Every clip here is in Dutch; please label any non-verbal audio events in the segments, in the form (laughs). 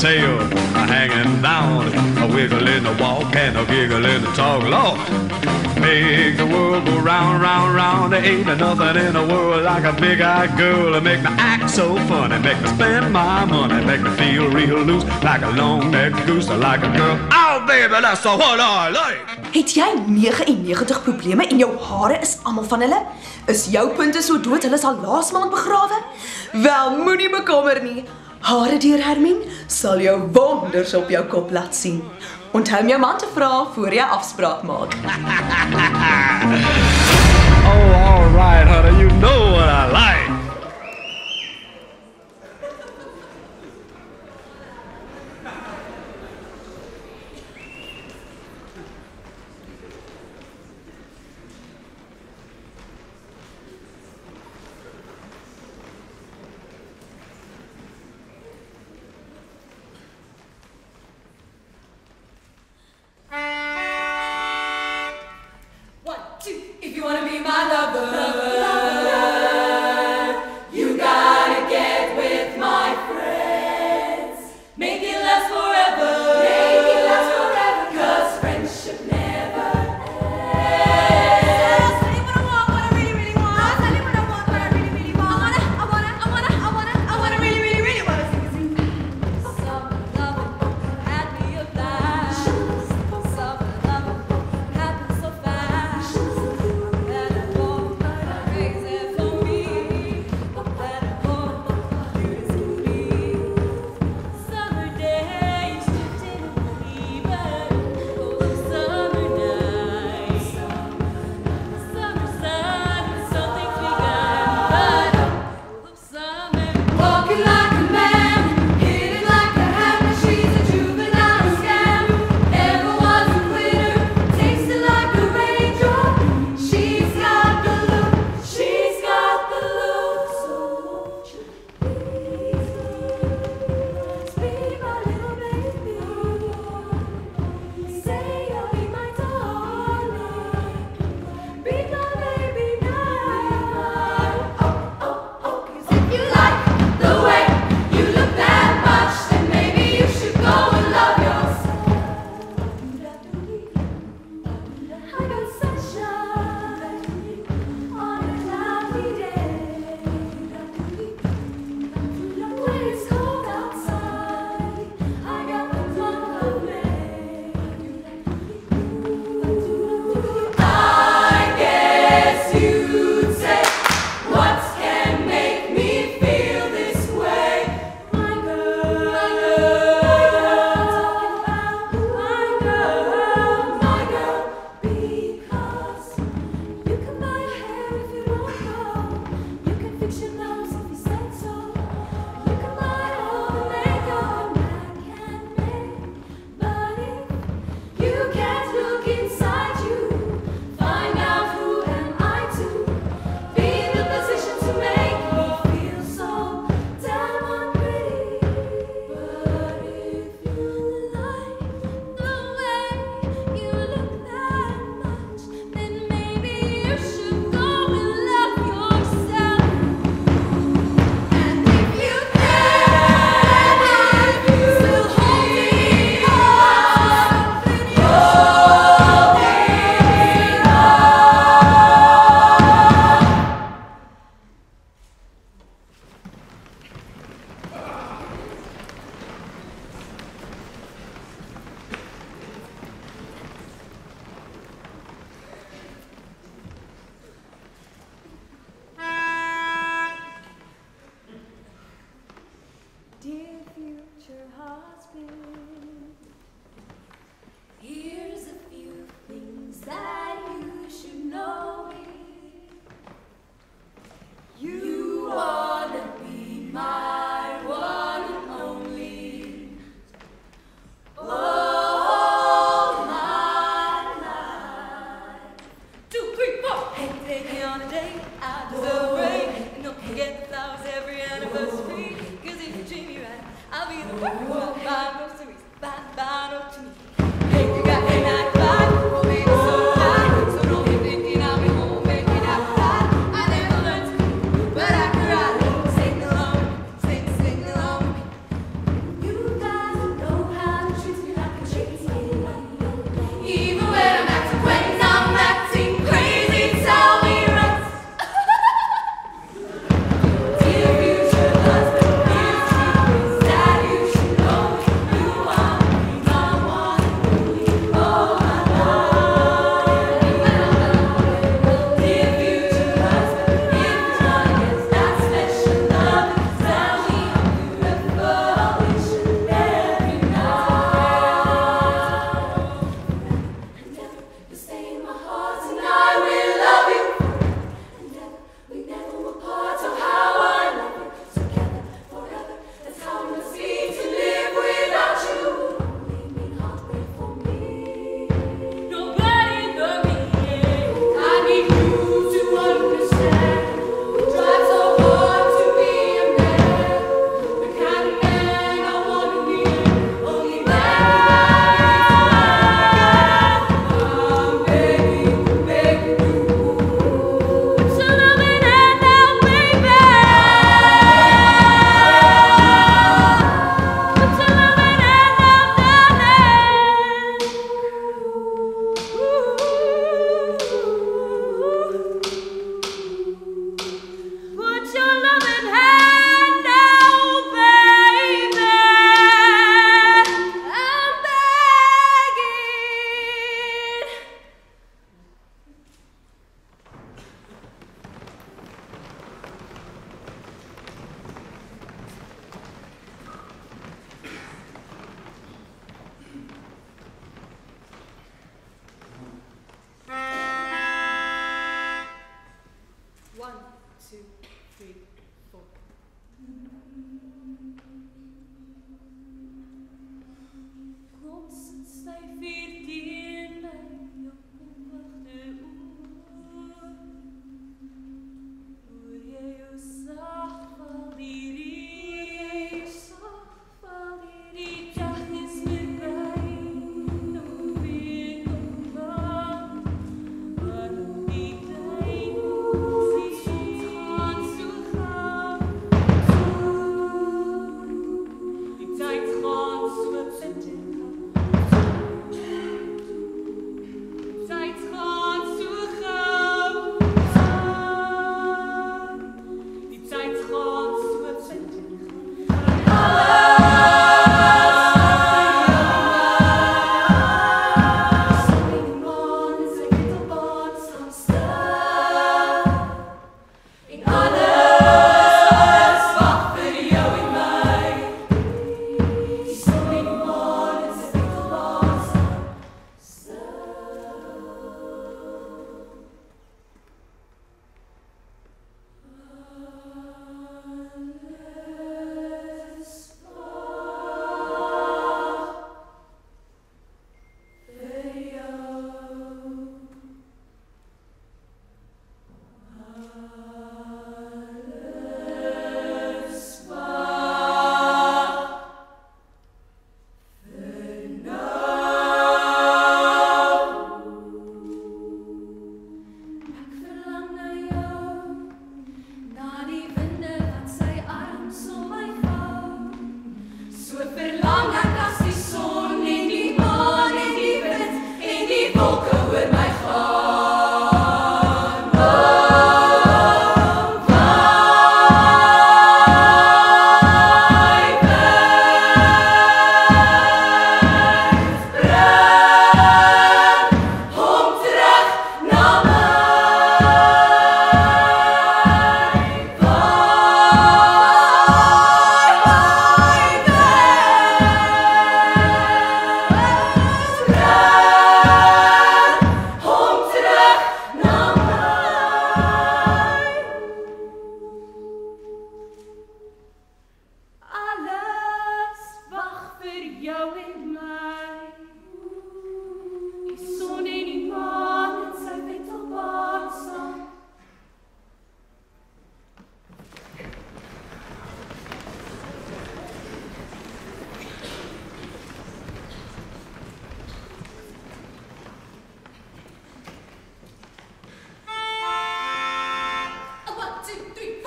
ponytail hanging down, a wiggle in the walk and a giggle in the talk. Lord, make the world go round, round, round. There ain't nothing in the world like a big-eyed girl to make me act so funny, make me spend my money, make me feel real loose like a long-necked goose, like a girl. Oh, baby, that's the what I like. Het jy 99 probleme en jou hare is almal van hulle? Is jou punte so dood hulle sal maand begrawe? Wel, moenie bekommer nie. Hare deur Hermien sal jou wonders op jou kop laat sien. Onthou om jou man te vra voor jy afspraak maak. (laughs) Oh, all right, honey, you know what I like.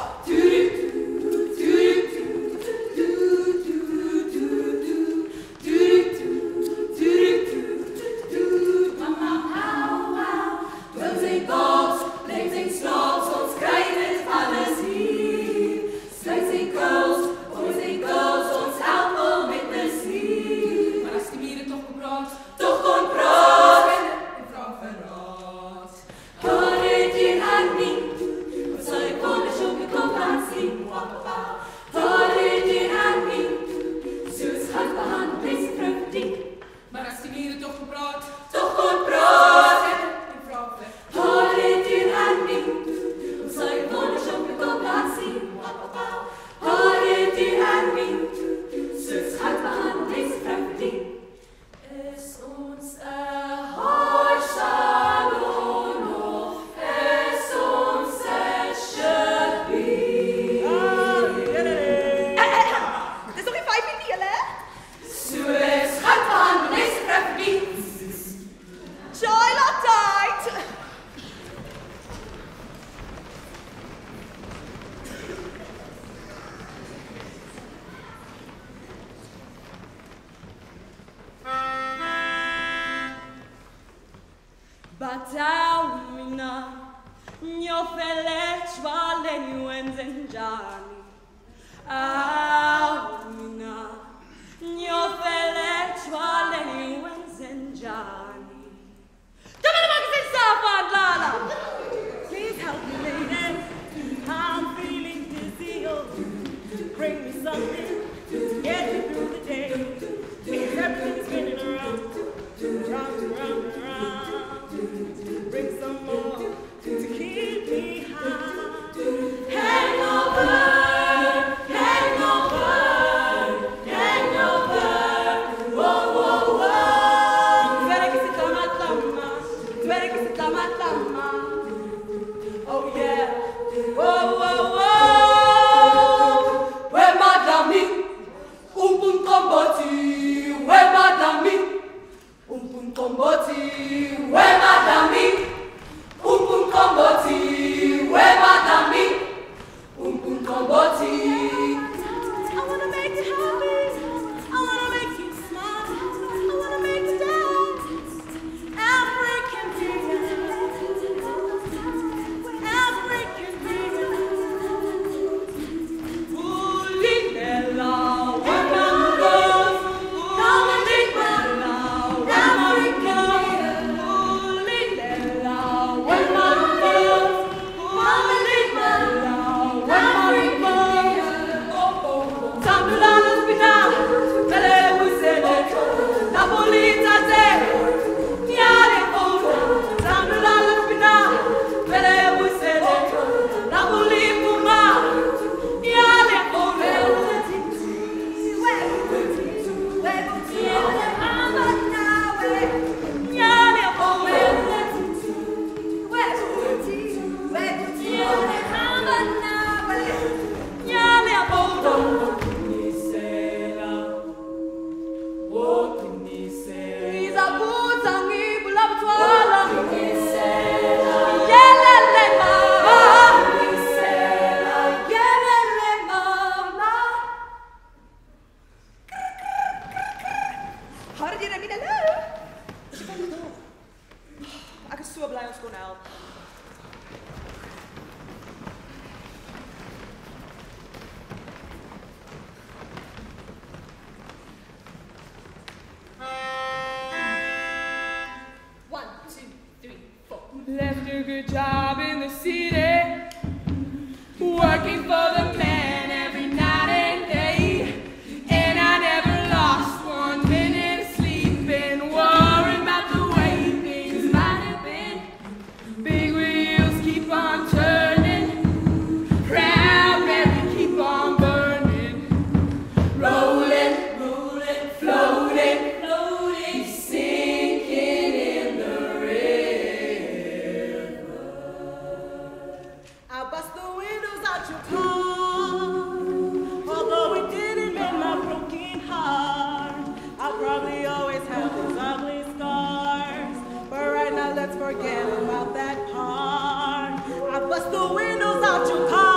got two Böyle kısıtlama atlanma. always have these ugly scars. But right now, let's forget about that part. I bust the windows out your car.